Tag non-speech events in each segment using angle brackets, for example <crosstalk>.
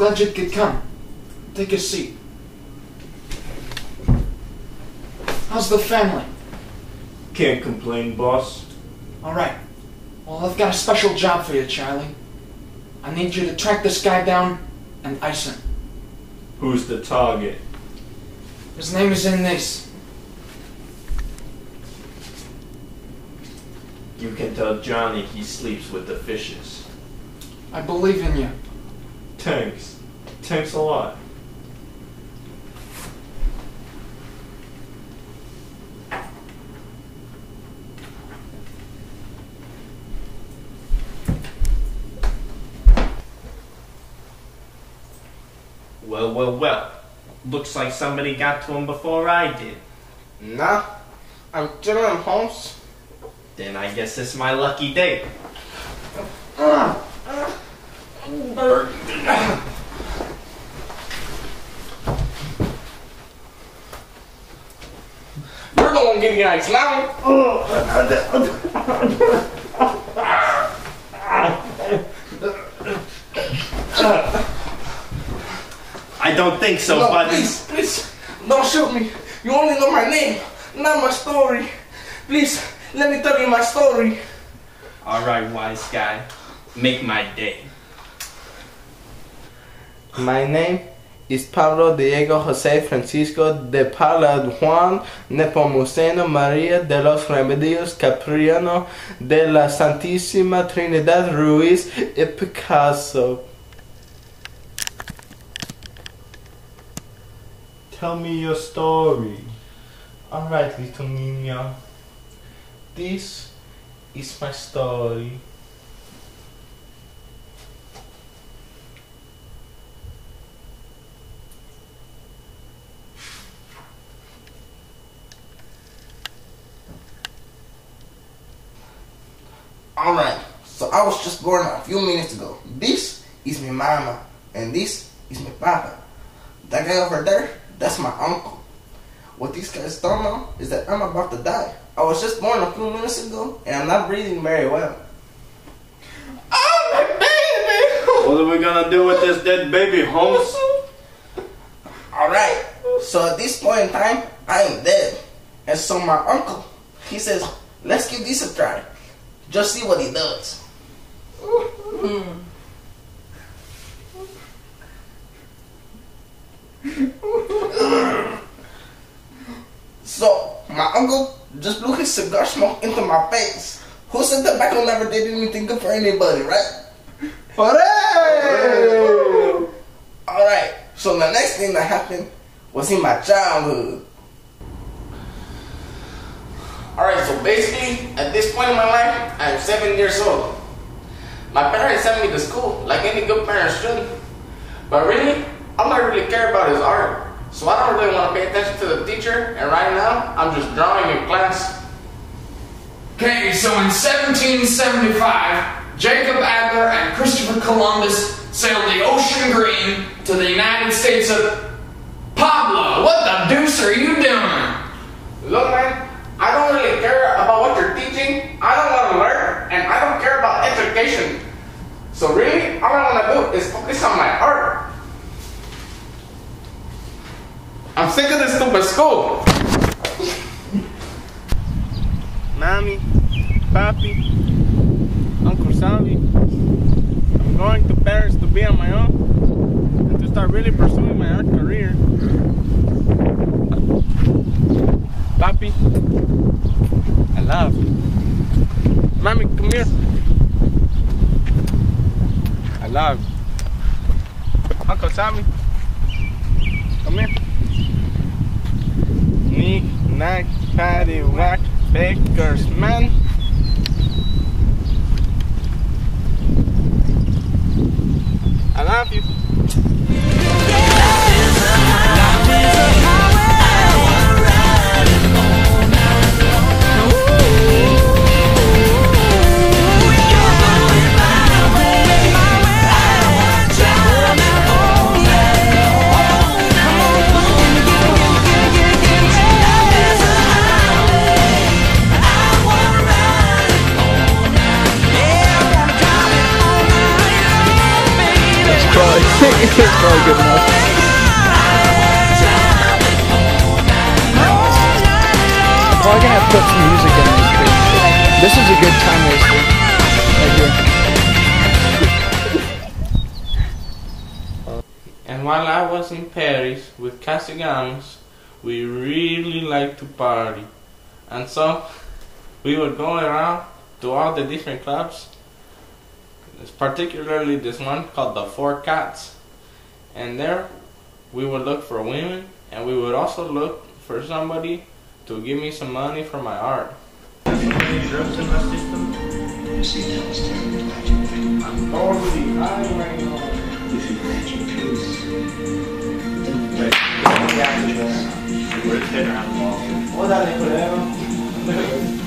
glad you could come. Take a seat. How's the family? Can't complain, boss. Alright. Well, I've got a special job for you, Charlie. I need you to track this guy down and ice him. Who's the target? His name is in this. You can tell Johnny he sleeps with the fishes. I believe in you. Thanks. Thanks a lot. Well, well, well. Looks like somebody got to him before I did. Nah, I'm chilling, Holmes. Then I guess it's my lucky day. You're the one getting ice now. I don't think so, no, buddy. please, please, don't shoot me. You only know my name, not my story. Please, let me tell you my story. Alright, wise guy. Make my day. My name is Pablo Diego Jose Francisco de Paula Juan Nepomuceno María de los Remedios Cipriano de la Santísima Trinidad Ruiz y Picasso. Tell me your story. Alright, little niño. This is my story. Alright, so I was just born a few minutes ago. This is my mama, and this is my papa. That guy over there, that's my uncle. What these guys don't know is that I'm about to die. I was just born a few minutes ago, and I'm not breathing very well. Oh, my baby! <laughs> What are we gonna do with this dead baby, Holmes? <laughs> Alright, so at this point in time, I am dead. And so my uncle, he says, let's give this a try. Just see what he does. Hmm. So my uncle just blew his cigar smoke into my face. Who said tobacco never did anything good for anybody, right? Hooray! Alright, so the next thing that happened was in my childhood. Alright, so basically, at this point in my life, I am seven years old. My parents sent me to school, like any good parents should. But really, all I really care about is art. So I don't really want to pay attention to the teacher, and right now, I'm just drawing in class. Okay, so in 1775, Jacob Adler and Christopher Columbus sailed the ocean green to the United States of Pablo. What the deuce are you doing? Look, man, I don't really care about what you're teaching. I don't want to learn, and I don't care about education. So really, all I want to do is focus on my art. I'm sick of this stupid school. Mommy, Papi, Uncle Sammy. I'm going to Paris to be on my own and to start really pursuing my art career. Papi, I love you. Mommy, come here. I love you. Uncle Sammy, come here. Knick, knack, patty, whack, baker's man. I love you. Paris with we really like to party. And so we would go around to all the different clubs, particularly this one called the Four Cats. And there we would look for women and we would also look for somebody to give me some money for my art. I'm totally high right now. Grazie We're thin around the wall. Well, that is whatever.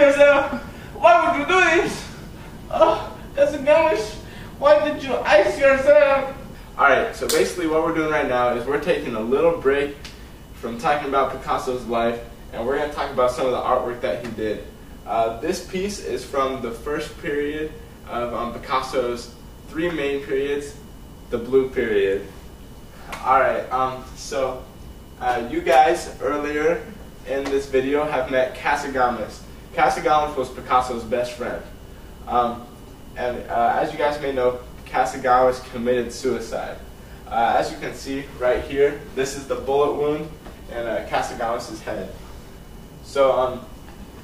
Yourself? Why would you do this? Oh, Casagemas, why did you ice yourself? Alright, so basically what we're doing right now is we're taking a little break from talking about Picasso's life and we're going to talk about some of the artwork that he did. Uh, this piece is from the first period of um, Picasso's three main periods, the blue period. Alright, um, so uh, you guys earlier in this video have met Casagemas. Casagemas was Picasso's best friend. Um, and uh, as you guys may know, Casagemas committed suicide. Uh, as you can see right here, this is the bullet wound in uh, head. So um,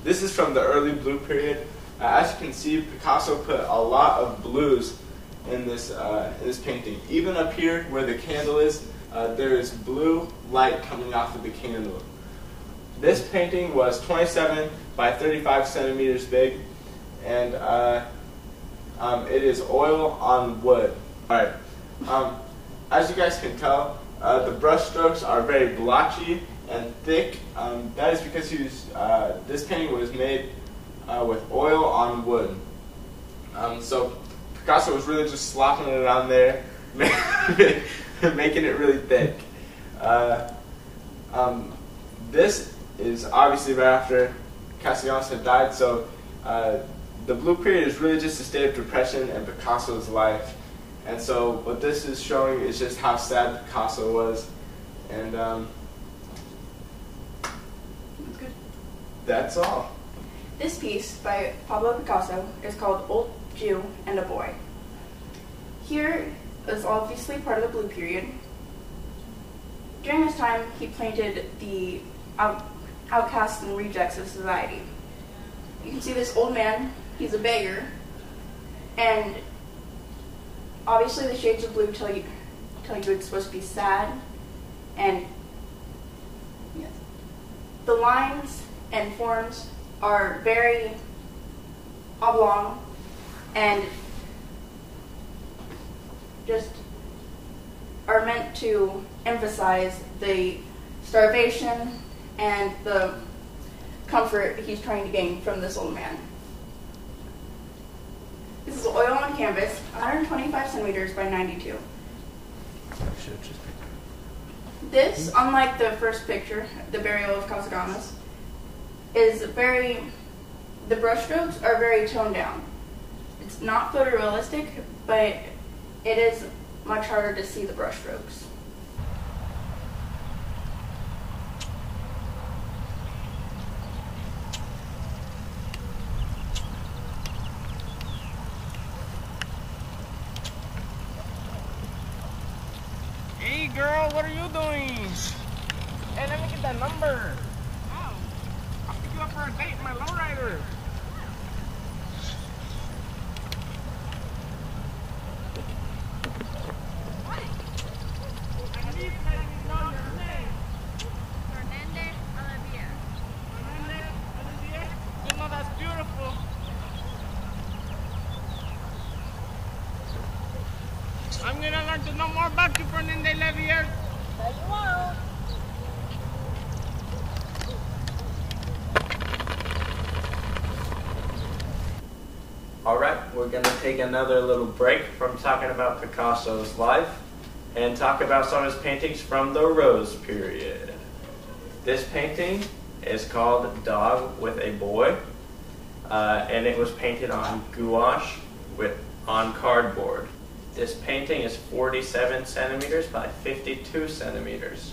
this is from the early blue period. Uh, as you can see, Picasso put a lot of blues in this uh, in this painting. Even up here where the candle is, uh, there is blue light coming off of the candle. This painting was 27 by 35 centimeters big, and uh, um, it is oil on wood. All right. Um, as you guys can tell, uh, the brush strokes are very blotchy and thick. Um, that is because he was, uh, this painting was made uh, with oil on wood. Um, so Picasso was really just slopping it on there, <laughs> making it really thick. Uh, um, this is obviously right after Castellanos had died, so uh, the blue period is really just a state of depression in Picasso's life. And so what this is showing is just how sad Picasso was. And um, That's good. that's all. This piece by Pablo Picasso is called Old Jew and a Boy. Here is obviously part of the blue period. During this time, he painted the out, outcasts and rejects of society. You can see this old man, he's a beggar, and obviously the shades of blue tell you, tell you it's supposed to be sad, and yes. the lines and forms are very oblong and just are meant to emphasize the starvation and the comfort he's trying to gain from this old man. This is oil on canvas, 125 centimeters by 92. This, unlike the first picture, the burial of Casagemas, is very. The brushstrokes are very toned down. It's not photorealistic, but it is much harder to see the brushstrokes. Hey girl, what are you doing? Hey, let me get that number. Oh, I'll pick you up for a date in my lowrider. I need to know your name. Fernandez Olivia. Fernandez, Olivia. You know that's beautiful. I'm to know more Fernandez No, you won't. Alright, we're going to take another little break from talking about Picasso's life and talk about some of his paintings from the Rose period. This painting is called Dog with a Boy, uh, and it was painted on gouache with on cardboard. This painting is 47 centimeters by 52 centimeters.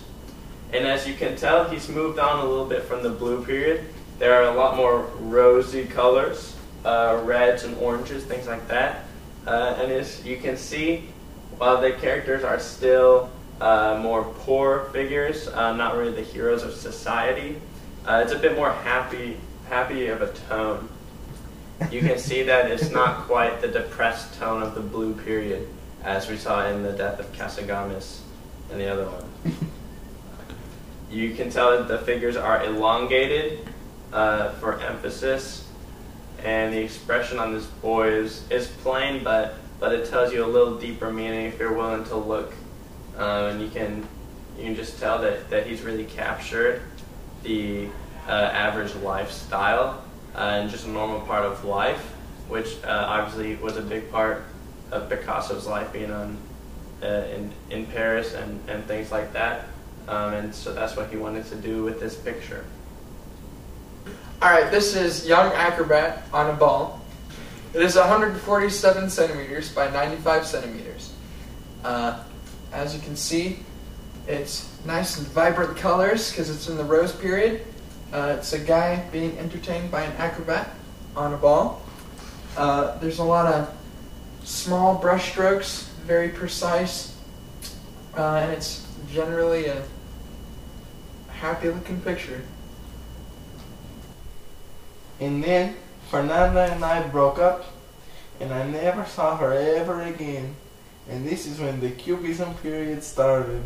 And as you can tell, he's moved on a little bit from the blue period. There are a lot more rosy colors, uh, reds and oranges, things like that. Uh, and as you can see, while the characters are still uh, more poor figures, uh, not really the heroes of society, uh, it's a bit more happy, happy of a tone. You can see that it's not quite the depressed tone of the blue period, as we saw in the death of Casagemas and the other one. You can tell that the figures are elongated uh, for emphasis, and the expression on this boy is, is plain, but but it tells you a little deeper meaning if you're willing to look, um, and you can you can just tell that, that he's really captured the uh, average lifestyle and just a normal part of life, which uh, obviously was a big part of Picasso's life being on uh, in in Paris and, and things like that. Um, and so that's what he wanted to do with this picture. Alright, this is Young Acrobat on a ball. It is 147 centimeters by 95 centimeters. Uh, as you can see, it's nice and vibrant colors because it's in the rose period. Uh, it's a guy being entertained by an acrobat on a ball. Uh, there's a lot of small brush strokes, very precise, uh, and it's generally a happy looking picture. And then Fernanda and I broke up, and I never saw her ever again. And this is when the Cubism period started.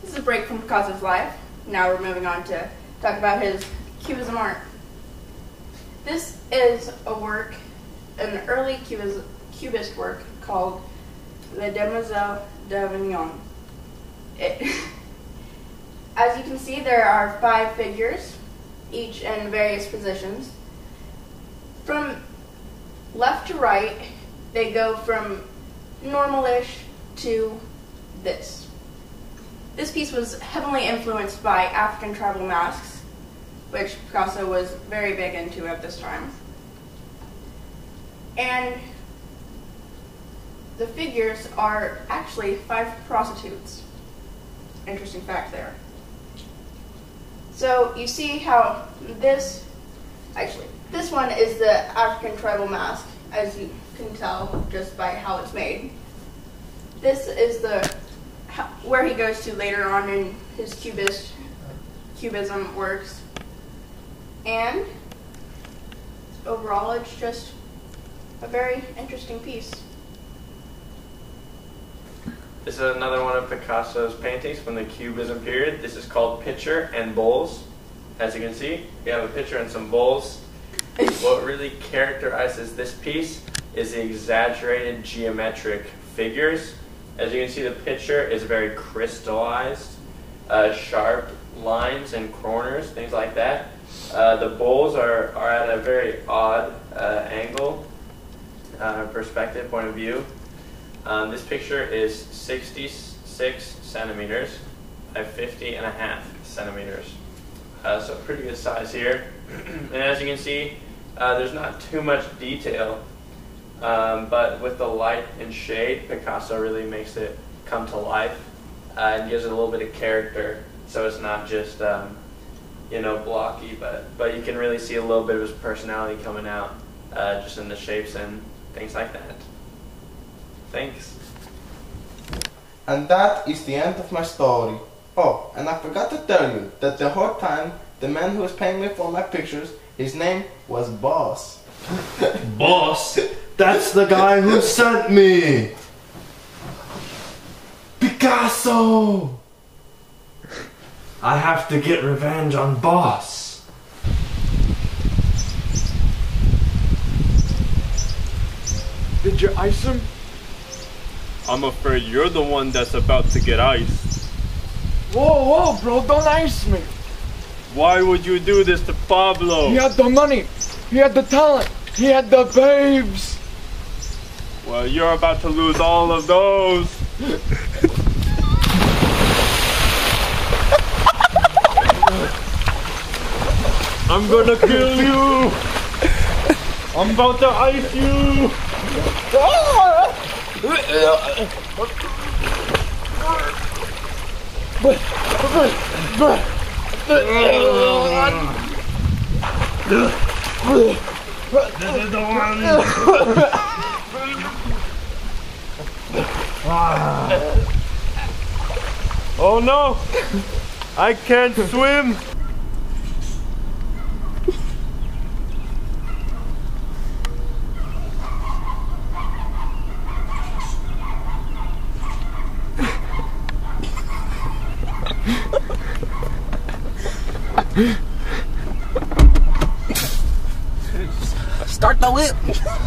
This is a break from Picasso's life. Now we're moving on to talk about his Cubism art. This is a work, an early Cubis, Cubist work called Les Demoiselles d'Avignon. <laughs> As you can see, there are five figures, each in various positions. From left to right, they go from normalish to this. This piece was heavily influenced by African tribal masks, which Picasso was very big into at this time. And the figures are actually five prostitutes. Interesting fact there. So you see how this, actually, this one is the African tribal mask, as you can tell just by how it's made. This is the where he goes to later on in his cubist cubism works, and overall, it's just a very interesting piece. This is another one of Picasso's paintings from the Cubism period. This is called Pitcher and Bowls. As you can see, we have a pitcher and some bowls. What really characterizes this piece is the exaggerated geometric figures. As you can see, the picture is very crystallized, uh, sharp lines and corners, things like that. Uh, the bowls are, are at a very odd uh, angle, uh, perspective, point of view. Um, this picture is 66 centimeters by 50 and a half centimeters. Uh, so pretty good size here. <clears throat> and as you can see, uh, there's not too much detail, um, but with the light and shade, Picasso really makes it come to life uh, and gives it a little bit of character. So it's not just um, you know blocky, but but you can really see a little bit of his personality coming out uh, just in the shapes and things like that. Thanks. And that is the end of my story. Oh, and I forgot to tell you that the whole time, the man who was paying me for my pictures, his name was Boss. Boss, <laughs> that's the guy who sent me. Picasso. I have to get revenge on Boss. Did you ice him? I'm afraid you're the one that's about to get iced. Whoa, whoa, bro, don't ice me. Why would you do this to Pablo? He had the money. He had the talent. He had the babes. Well, you're about to lose all of those. I'm gonna kill you. I'm about to ice you. This is the one. Ah. Oh no! I can't swim! Start the whip.